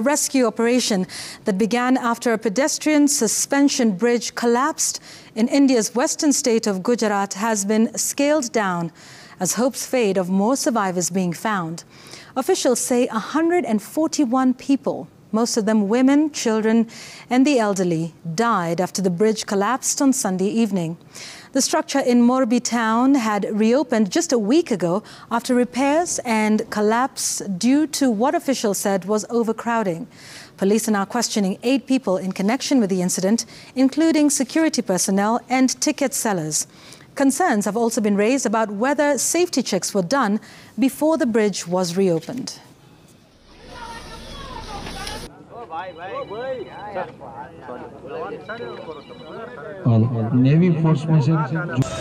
rescue operation that began after a pedestrian suspension bridge collapsed in India's western state of Gujarat has been scaled down as hopes fade of more survivors being found. Officials say 141 people, most of them women, children, and the elderly, died after the bridge collapsed on Sunday evening. The structure in Morbi town had reopened just a week ago after repairs and collapse due to what officials said was overcrowding. Police are now questioning eight people in connection with the incident, including security personnel and ticket sellers. Concerns have also been raised about whether safety checks were done before the bridge was reopened. और navy force में से जो